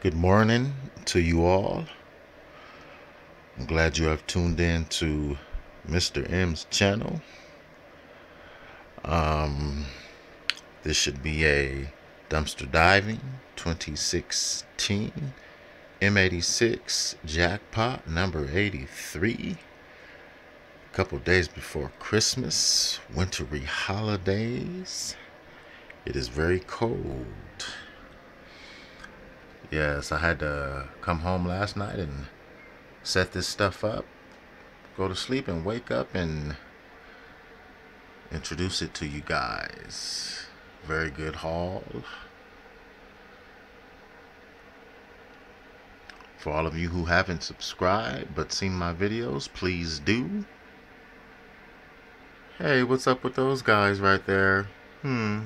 Good morning to you all. I'm glad you have tuned in to Mr. M's channel. Um, this should be a dumpster diving 2016 M86 jackpot number 83. A couple days before Christmas, wintry holidays. It is very cold. Yes, I had to come home last night and set this stuff up, go to sleep, and wake up and introduce it to you guys. Very good haul. For all of you who haven't subscribed but seen my videos, please do. Hey, what's up with those guys right there? Hmm.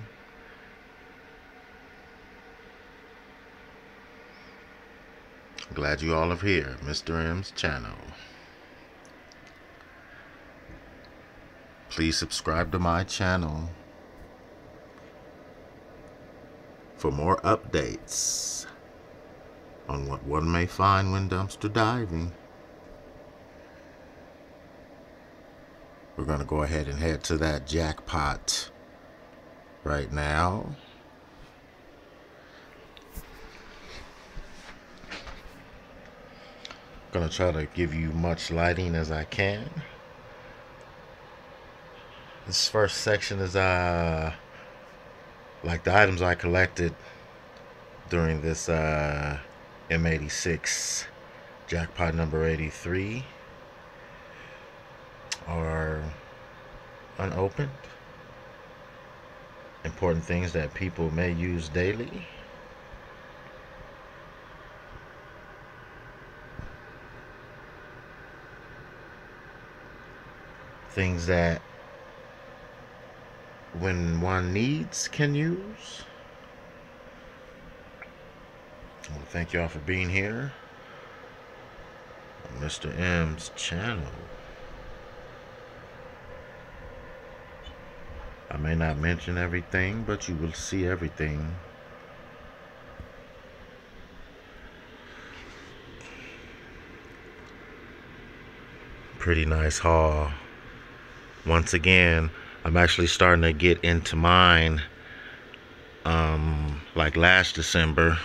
Glad you all are here, Mr. M's channel. Please subscribe to my channel for more updates on what one may find when dumpster diving. We're going to go ahead and head to that jackpot right now. Gonna try to give you much lighting as I can. This first section is uh like the items I collected during this uh M86 jackpot number 83 are unopened important things that people may use daily things that when one needs can use. Thank you all for being here on Mr. M's channel. I may not mention everything, but you will see everything. Pretty nice haul once again, I'm actually starting to get into mine. Um, like last December,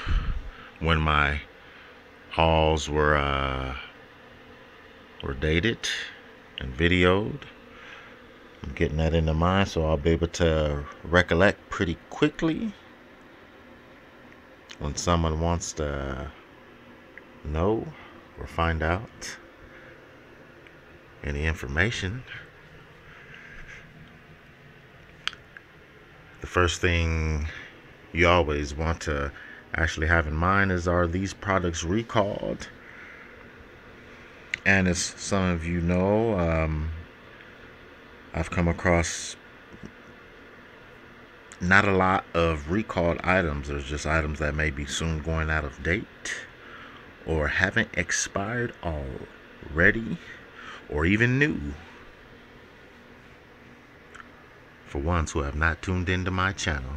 when my hauls were uh, were dated and videoed. I'm getting that into mine, so I'll be able to recollect pretty quickly when someone wants to know or find out any information. The first thing you always want to actually have in mind is are these products recalled? And as some of you know, um, I've come across not a lot of recalled items. There's just items that may be soon going out of date or haven't expired already or even new for ones who have not tuned into my channel.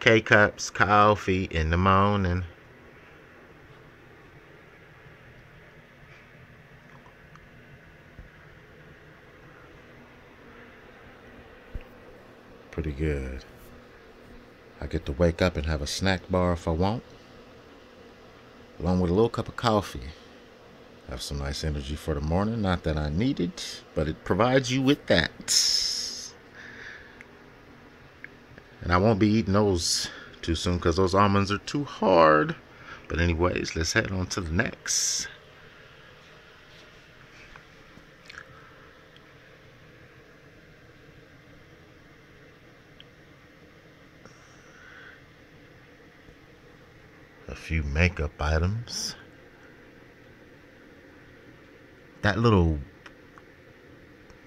K-Cups, coffee in the morning. Pretty good. I get to wake up and have a snack bar if I want. Along with a little cup of coffee. Have some nice energy for the morning. Not that I need it, but it provides you with that. And I won't be eating those too soon because those almonds are too hard. But anyways, let's head on to the next. A few makeup items. That little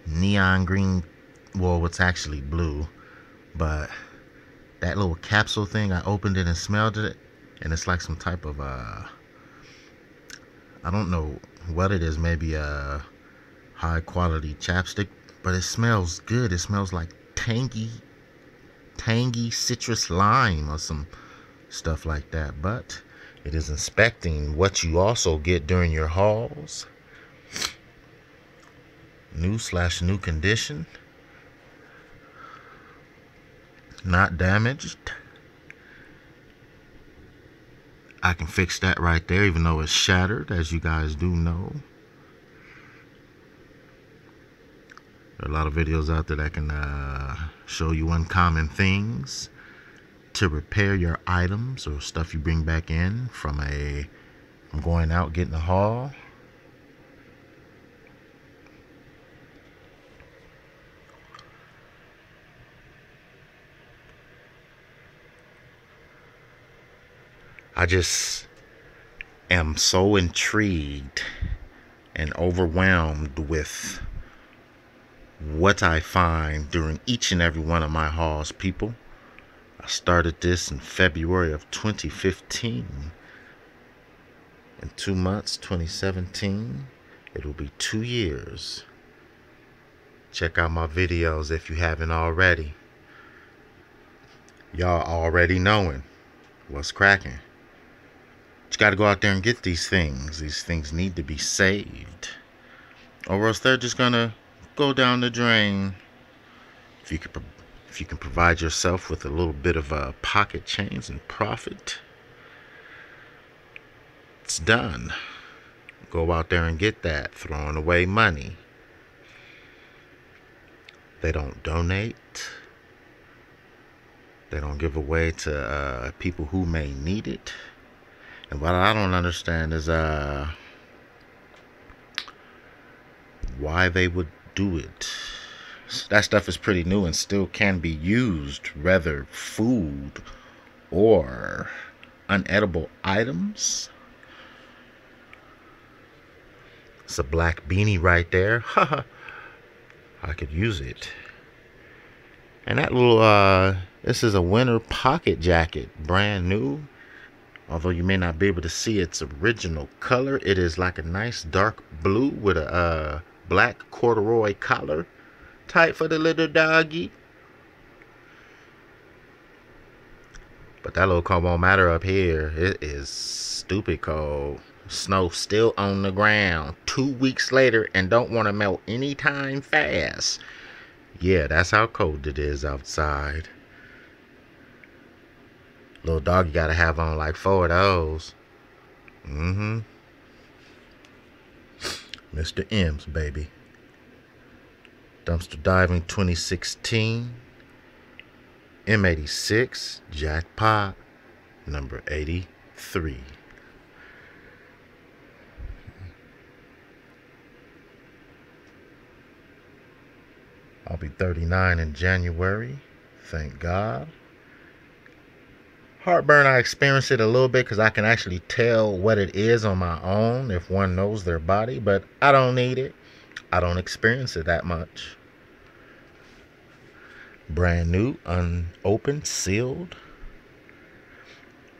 neon green, well, it's actually blue, but that little capsule thing, I opened it and smelled it, and it's like some type of, uh, I don't know what it is, maybe a high quality chapstick, but it smells good. It smells like tangy, tangy citrus lime or some stuff like that. But It is inspecting what you also get during your hauls. New slash new condition. Not damaged. I can fix that right there, even though it's shattered, as you guys do know. There are a lot of videos out there that can uh, show you uncommon things to repair your items or stuff you bring back in from a from going out getting a haul. I just am so intrigued and overwhelmed with what I find during each and every one of my hauls, people. I started this in February of 2015. In two months, 2017, it'll be two years. Check out my videos if you haven't already. Y'all already knowing what's cracking. Got to go out there and get these things. These things need to be saved. Or else they're just going to go down the drain. If you can, if you can provide yourself with a little bit of uh, pocket change and profit, it's done. Go out there and get that. Throwing away money. They don't donate. They don't give away to uh, people who may need it. And what I don't understand is uh, why they would do it. That stuff is pretty new and still can be used, whether food or unedible items. It's a black beanie right there. I could use it. And that little, uh, this is a winter pocket jacket, brand new. Although you may not be able to see its original color, it is like a nice dark blue with a uh, black corduroy collar. Tight for the little doggy. But that little combo matter up here, it is stupid cold. Snow still on the ground two weeks later and don't want to melt anytime fast. Yeah, that's how cold it is outside. Little dog, you gotta have on like four of those. Mm-hmm. Mr. M's, baby. Dumpster Diving 2016. M86 Jackpot number 83. I'll be 39 in January. Thank God. Heartburn, I experience it a little bit because I can actually tell what it is on my own if one knows their body, but I don't need it. I don't experience it that much. Brand new, unopened, sealed.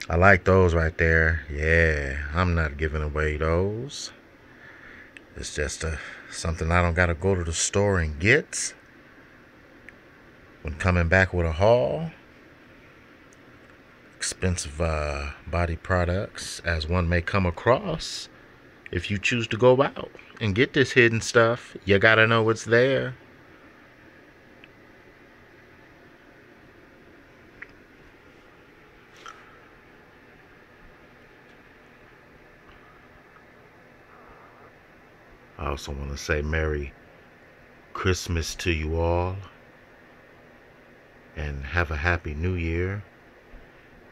I like those right there. Yeah, I'm not giving away those. It's just a, something I don't got to go to the store and get. When coming back with a haul expensive uh, body products as one may come across. If you choose to go out and get this hidden stuff, you gotta know what's there. I also want to say Merry Christmas to you all and have a Happy New Year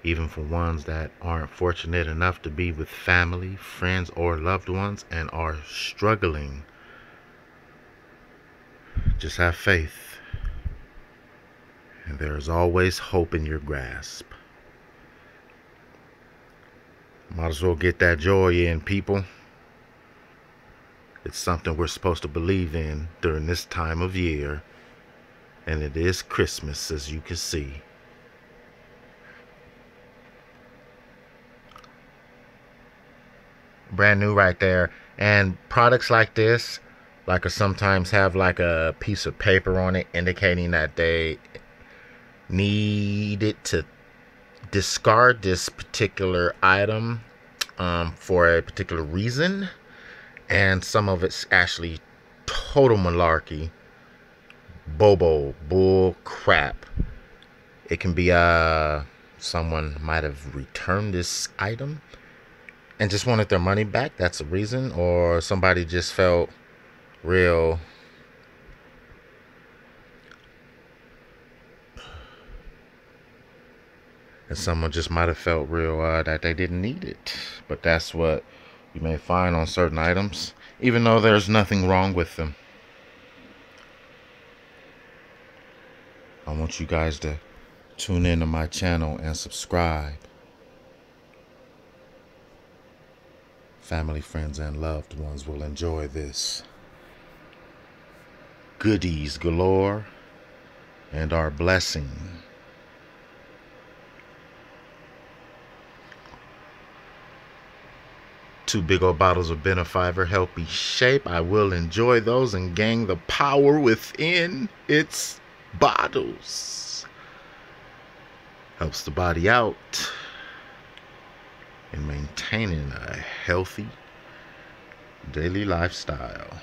even for ones that aren't fortunate enough to be with family, friends, or loved ones and are struggling. Just have faith. And there is always hope in your grasp. Might as well get that joy in, people. It's something we're supposed to believe in during this time of year. And it is Christmas, as you can see. Brand new right there. And products like this, like a sometimes have like a piece of paper on it indicating that they needed to discard this particular item um, for a particular reason, and some of it's actually total malarkey, bobo, bull crap. It can be uh someone might have returned this item and just wanted their money back. That's the reason, or somebody just felt real and someone just might have felt real uh, that they didn't need it. But that's what you may find on certain items, even though there's nothing wrong with them. I want you guys to tune into my channel and subscribe. Family, friends, and loved ones will enjoy this. Goodies galore and our blessing. two big old bottles of Benefiber help me shape. I will enjoy those and gain the power within its bottles. Helps the body out in maintaining a healthy daily lifestyle.